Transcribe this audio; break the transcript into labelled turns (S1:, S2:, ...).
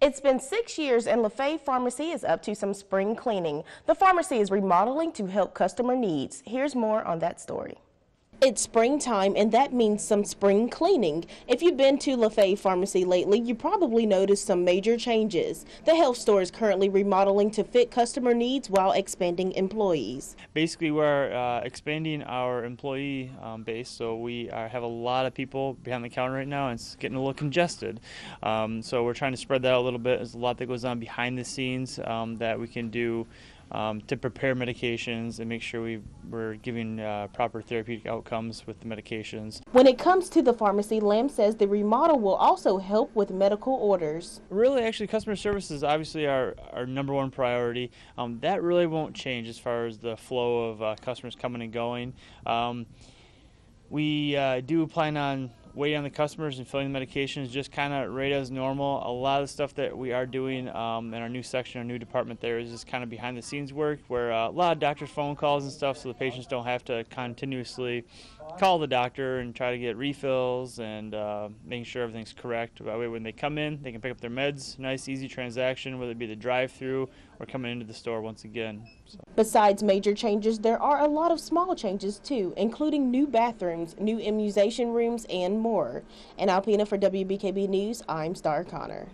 S1: It's been six years and LeFave Pharmacy is up to some spring cleaning. The pharmacy is remodeling to help customer needs. Here's more on that story. It's springtime, and that means some spring cleaning. If you've been to LeFave Pharmacy lately, you probably noticed some major changes. The health store is currently remodeling to fit customer needs while expanding employees.
S2: Basically, we're uh, expanding our employee um, base, so we are, have a lot of people behind the counter right now, and it's getting a little congested. Um, so we're trying to spread that out a little bit. There's a lot that goes on behind the scenes um, that we can do um, to prepare medications and make sure we, we're giving uh, proper therapeutic outcomes with the medications.
S1: When it comes to the pharmacy, Lamb says the remodel will also help with medical orders.
S2: Really, actually, customer service is obviously our, our number one priority. Um, that really won't change as far as the flow of uh, customers coming and going. Um, we uh, do plan on waiting on the customers and filling the medications just kind of right as normal. A lot of the stuff that we are doing um, in our new section, our new department there is just kind of behind the scenes work where uh, a lot of doctors' phone calls and stuff so the patients don't have to continuously call the doctor and try to get refills and uh, making sure everything's correct. That way, when they come in, they can pick up their meds. Nice, easy transaction, whether it be the drive-through or coming into the store once again.
S1: So. Besides major changes, there are a lot of small changes too, including new bathrooms, new immunization rooms, and more. In Alpena for WBKB News, I'm Star Connor.